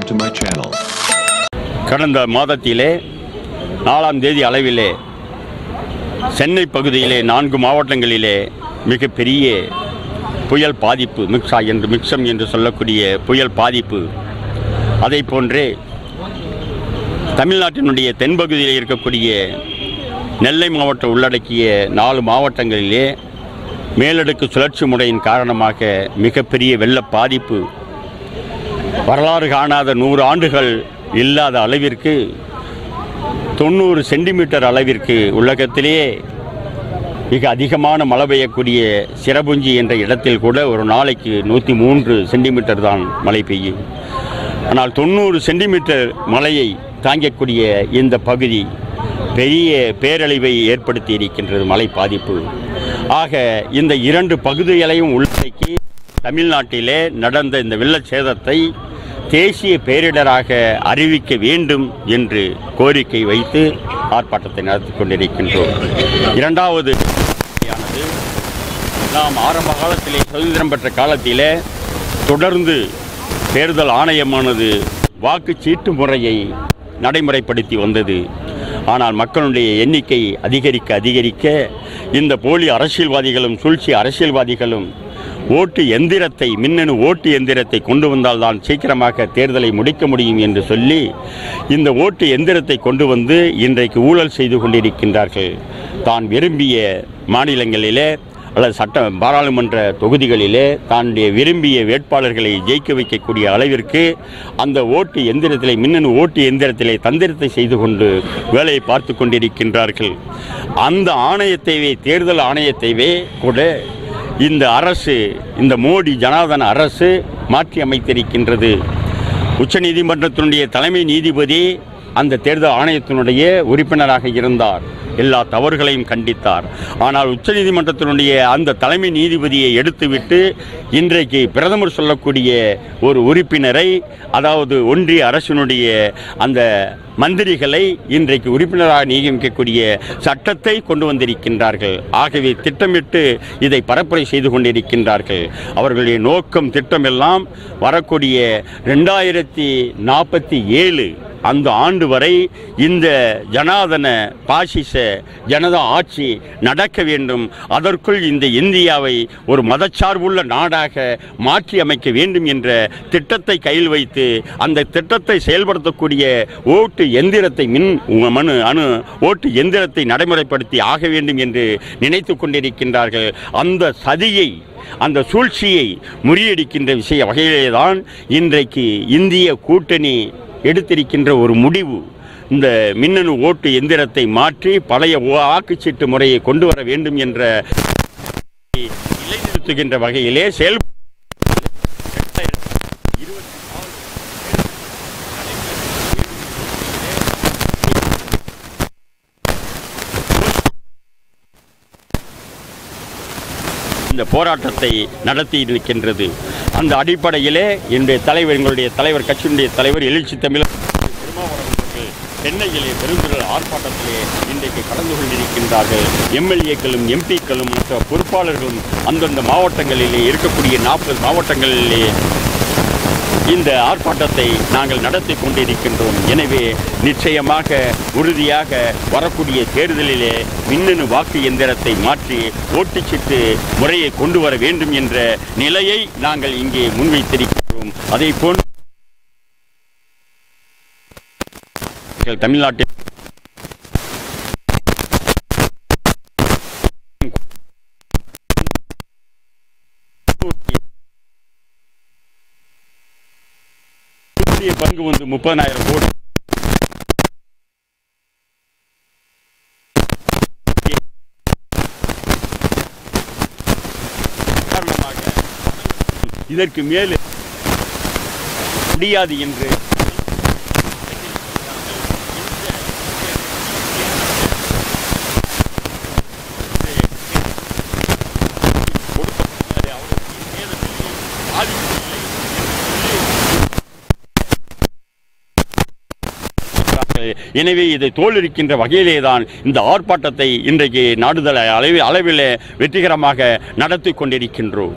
subscribe to my channel. கடந்த மாதத்திலே நாலாம் தேதி அளவிலே சென்னை பகுதியிலே நான்கு மாவட்டங்களிலே மிகப்பெரிய புயல் பாதிப்பு மிக்ஸா என்று மிக்சம் என்று சொல்லக்கூடிய புயல் பாதிப்பு அதை போன்றே தமிழ்நாட்டினுடைய தென்பகுதியில் இருக்கக்கூடிய நெல்லை மாவட்டம் உள்ளடக்கிய நாலு மாவட்டங்களிலே மேலடுக்கு சுழற்சி முறையின் காரணமாக மிகப்பெரிய வெள்ள பாதிப்பு வரலாறு காணாத நூறு ஆண்டுகள் இல்லாத அளவிற்கு தொண்ணூறு சென்டிமீட்டர் அளவிற்கு உலகத்திலேயே மிக அதிகமான மழை பெய்யக்கூடிய சிரபுஞ்சி என்ற இடத்தில் கூட ஒரு நாளைக்கு நூற்றி மூன்று சென்டிமீட்டர் தான் மழை பெய்யும். ஆனால் தொண்ணூறு சென்டிமீட்டர் மழையை தாங்கக்கூடிய இந்த பகுதி பெரிய பேரழிவை ஏற்படுத்தி இருக்கின்றது மழை பாதிப்பு ஆக இந்த இரண்டு பகுதிகளையும் உள்ளடக்கி தமிழ்நாட்டிலே நடந்த இந்த வெள்ளச்சேதத்தை தேசிய பேரிடராக அறிவிக்க வேண்டும் என்று கோரிக்கை வைத்து ஆர்ப்பாட்டத்தை நடத்தி கொண்டிருக்கின்றோம். இரண்டாவது நாம் ஆரம்ப காலத்திலே சுதந்திரம் பெற்ற காலத்திலே தொடர்ந்து தேர்தல் ஆணையமானது வாக்குச்சீட்டு முறையை நடைமுறைப்படுத்தி வந்தது. ஆனால் மக்களுடைய எண்ணிக்கை அதிகரிக்க அதிகரிக்க இந்த போலி அரசியல்வாதிகளும் சூழ்ச்சி அரசியல்வாதிகளும் ஓட்டு எந்திரத்தை மின்னணு ஓட்டு எந்திரத்தை கொண்டு வந்தால்தான் சீக்கிரமாக தேர்தலை முடிக்க முடியும் என்று சொல்லி இந்த ஓட்டு எந்திரத்தை கொண்டு வந்து இன்றைக்கு ஊழல் செய்து கொண்டிருக்கின்றார்கள். தான் விரும்பிய மாநிலங்களிலே அல்லது சட்ட பாராளுமன்ற தொகுதிகளிலே தன்னுடைய விரும்பிய வேட்பாளர்களை ஜெயிக்க வைக்கக்கூடிய அளவிற்கு அந்த ஓட்டு எந்திரத்திலே மின்னணு ஓட்டு எந்திரத்திலே தந்திரத்தை செய்து கொண்டு வேலையை பார்த்து கொண்டிருக்கின்றார்கள். அந்த ஆணையத்தைவே தேர்தல் ஆணையத்தைவே கூட இந்த அரசு இந்த மோடி ஜனாதன அரசு மாற்றி அமைத்திருக்கின்றது உச்சநீதிமன்றத்தினுடைய தலைமை நீதிபதி அந்த தேர்தல் ஆணையத்தினுடைய உறுப்பினராக இருந்தார். எல்லா தவறுகளையும் கண்டித்தார். ஆனால் உச்சநீதிமன்றத்தினுடைய அந்த தலைமை நீதிபதியை எடுத்துவிட்டு இன்றைக்கு பிரதமர் சொல்லக்கூடிய ஒரு உறுப்பினரை அதாவது ஒன்றிய அரசினுடைய அந்த மந்திரிகளை இன்றைக்கு உறுப்பினராக நியமிக்கக்கூடிய சட்டத்தை கொண்டு வந்திருக்கின்றார்கள். ஆகவே திட்டமிட்டு இதை பரப்புரை செய்து கொண்டிருக்கின்றார்கள். அவர்களுடைய நோக்கம் திட்டமெல்லாம் வரக்கூடிய ரெண்டாயிரத்தி நாற்பத்தி ஏழு அந்த ஆண்டு வரை இந்த ஜனாதன பாசிச ஜனதா ஆட்சி நடக்க வேண்டும். அதற்குள் இந்த இந்தியாவை ஒரு மதச்சார்புள்ள நாடாக மாற்றி அமைக்க வேண்டும் என்ற திட்டத்தை கையில் வைத்து அந்த திட்டத்தை செயல்படுத்தக்கூடிய ஓட்டு எந்திரத்தை மின் மனு அணு ஓட்டு எந்திரத்தை நடைமுறைப்படுத்தி ஆக வேண்டும் என்று நினைத்து கொண்டிருக்கின்றார்கள். அந்த சதியை அந்த சூழ்ச்சியை முறியடிக்கின்ற விஷய வகையிலே தான் இன்றைக்கு இந்திய கூட்டணி எடுத்திருக்கின்ற ஒரு முடிவு. இந்த மின்னணு ஓட்டு எந்திரத்தை மாற்றி பழைய வாக்குச்சீட்டு முறையை கொண்டு வர வேண்டும் என்ற நிலைநிறுத்துகின்ற வகையிலே செயல் இந்த போராட்டத்தை நடத்தி இருக்கின்றது. அந்த அடிப்படையிலே என்னுடைய தலைவர் எங்களுடைய தலைவர் கட்சியினுடைய தலைவர் எழுச்சி தமிழர் சென்னையிலே பெருந்திரல் ஆர்ப்பாட்டத்திலே இன்றைக்கு கலந்து கொண்டிருக்கின்றார்கள். எம்எல்ஏக்களும் எம்பிக்களும் மற்ற பொறுப்பாளர்களும் அந்தந்த மாவட்டங்களிலே இருக்கக்கூடிய நாற்பது மாவட்டங்களிலே இந்த ஆர்ப்பாட்டத்தை நாங்கள் நடத்தி கொண்டிருக்கின்றோம். எனவே நிச்சயமாக உறுதியாக வரக்கூடிய தேர்தலிலே மின்னணு வாக்கு எந்திரத்தை மாற்றி ஓட்டுச்சீட்டு முறையை கொண்டு வர வேண்டும் என்ற நிலையை நாங்கள் இங்கே முன்வைத்திருக்கின்றோம். அதே போன்று தமிழ்நாட்டில் பெரிய பங்கு வந்து முப்பதாயிரம் கோடி. இதற்கு மேலே முடியாது என்று எனவே இதை தோலிருக்கின்ற வகையிலே தான் இந்த ஆர்ப்பாட்டத்தை இன்றைக்கு நாடுதல அளவில் அளவிலே வெற்றிகரமாக நடத்தி கொண்டிருக்கின்றோம்.